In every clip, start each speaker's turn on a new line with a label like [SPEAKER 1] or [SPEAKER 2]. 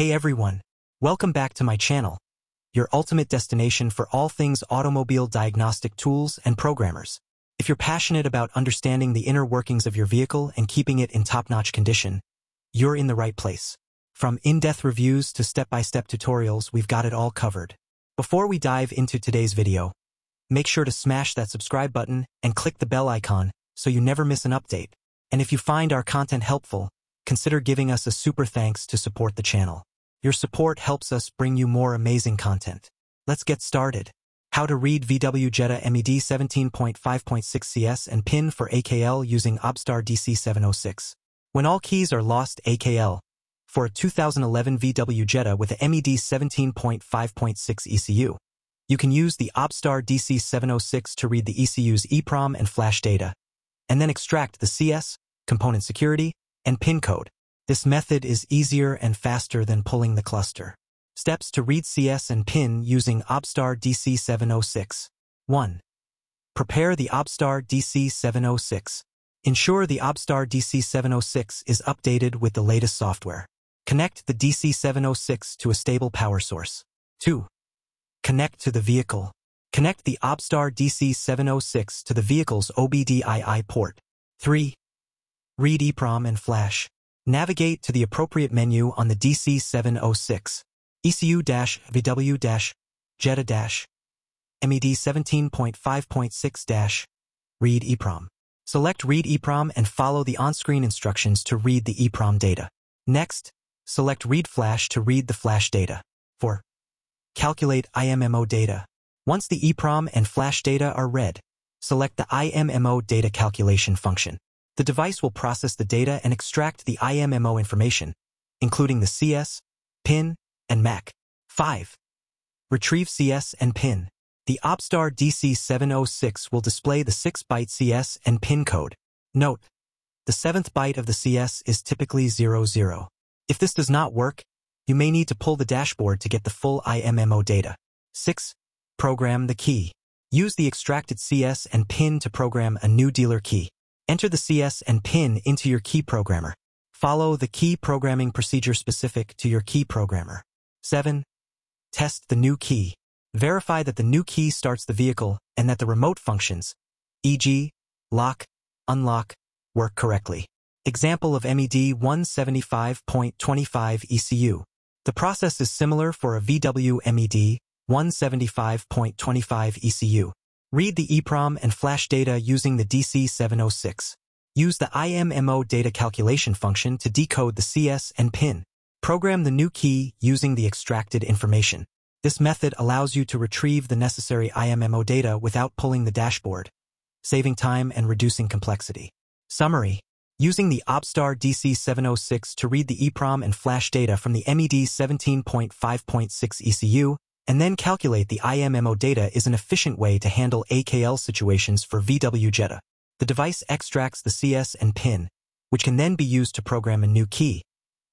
[SPEAKER 1] Hey everyone, welcome back to my channel, your ultimate destination for all things automobile diagnostic tools and programmers. If you're passionate about understanding the inner workings of your vehicle and keeping it in top-notch condition, you're in the right place. From in-depth reviews to step-by-step -step tutorials, we've got it all covered. Before we dive into today's video, make sure to smash that subscribe button and click the bell icon so you never miss an update. And if you find our content helpful, consider giving us a super thanks to support the channel. Your support helps us bring you more amazing content. Let's get started. How to read VW Jetta MED 17.5.6 CS and PIN for AKL using OBDSTAR DC706. When all keys are lost AKL, for a 2011 VW Jetta with a MED 17.5.6 ECU, you can use the OBDSTAR DC706 to read the ECU's EEPROM and flash data, and then extract the CS, component security, and PIN code. This method is easier and faster than pulling the cluster. Steps to read CS and PIN using OBDSTAR DC706. 1. Prepare the OBDSTAR DC706. Ensure the OBDSTAR DC706 is updated with the latest software. Connect the DC706 to a stable power source. 2. Connect to the vehicle. Connect the OBDSTAR DC706 to the vehicle's OBDII port. 3. Read EEPROM and flash. Navigate to the appropriate menu on the DC706. ECU-VW-Jetta-MED 17.5.6- Read EEPROM. Select Read EEPROM and follow the on-screen instructions to read the EEPROM data. Next, select Read Flash to read the flash data. 4. Calculate IMMO data. Once the EEPROM and flash data are read, select the IMMO data calculation function. The device will process the data and extract the IMMO information, including the CS, PIN, and MAC. 5. Retrieve CS and PIN. The OBDSTAR DC706 will display the 6-byte CS and PIN code. Note, the 7th byte of the CS is typically 00. If this does not work, you may need to pull the dashboard to get the full IMMO data. 6. Program the key. Use the extracted CS and PIN to program a new dealer key. Enter the CS and PIN into your key programmer. Follow the key programming procedure specific to your key programmer. 7. Test the new key. Verify that the new key starts the vehicle and that the remote functions, e.g., lock, unlock, work correctly. Example of MED 175.25 ECU. The process is similar for a VW MED 175.25 ECU. Read the EEPROM and flash data using the DC706. Use the IMMO data calculation function to decode the CS and PIN. Program the new key using the extracted information. This method allows you to retrieve the necessary IMMO data without pulling the dashboard, saving time and reducing complexity. Summary. Using the OBDSTAR DC706 to read the EEPROM and flash data from the MED 17.5.6 ECU and then calculate the IMMO data is an efficient way to handle AKL situations for VW Jetta. The device extracts the CS and PIN, which can then be used to program a new key,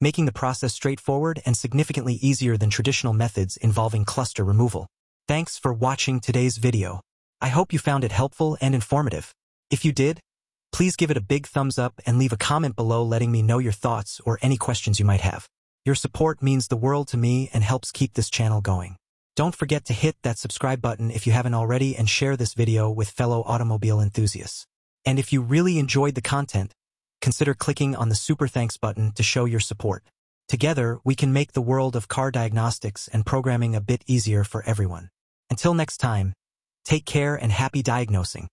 [SPEAKER 1] making the process straightforward and significantly easier than traditional methods involving cluster removal. Thanks for watching today's video. I hope you found it helpful and informative. If you did, please give it a big thumbs up and leave a comment below letting me know your thoughts or any questions you might have. Your support means the world to me and helps keep this channel going. Don't forget to hit that subscribe button if you haven't already and share this video with fellow automobile enthusiasts. And if you really enjoyed the content, consider clicking on the super thanks button to show your support. Together, we can make the world of car diagnostics and programming a bit easier for everyone. Until next time, take care and happy diagnosing.